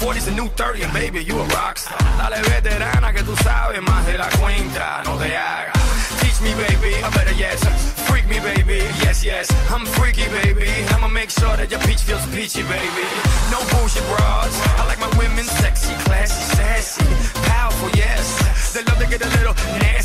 40's a new 30 and baby, you a rockstar. Dale veterana que tú sabes más de la cuenta, no te hagas. Teach me, baby, I'm better yes. Freak me, baby, yes, yes. I'm freaky, baby. I'ma make sure that your peach feels peachy, baby. No bullshit bras. I like my women sexy, classy, sassy, powerful, yes. They love to get a little nasty.